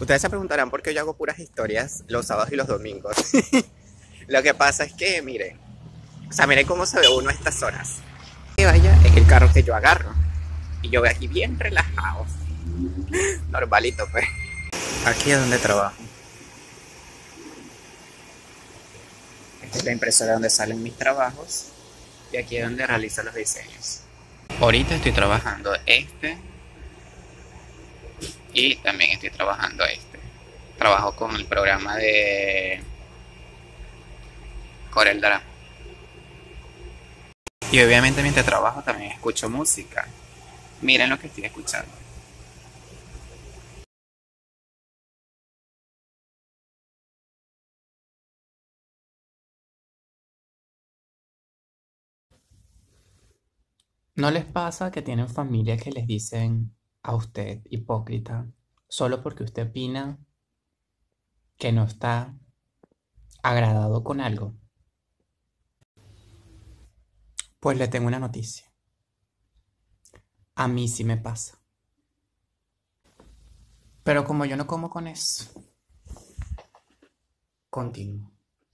Ustedes se preguntarán por qué yo hago puras historias los sábados y los domingos. Lo que pasa es que, miren, o sea, miren cómo se ve uno a estas horas. Que vaya, es el carro que yo agarro. Y yo voy aquí bien relajado. Normalito, pues. Aquí es donde trabajo. Esta es la impresora donde salen mis trabajos. Y aquí es donde realizo los diseños. Ahorita estoy trabajando este. Y también estoy trabajando este. Trabajo con el programa de Corel Draw. Y obviamente mientras trabajo también escucho música. Miren lo que estoy escuchando. ¿No les pasa que tienen familia que les dicen a usted hipócrita solo porque usted opina que no está agradado con algo? Pues le tengo una noticia. A mí sí me pasa. Pero como yo no como con eso, continúo.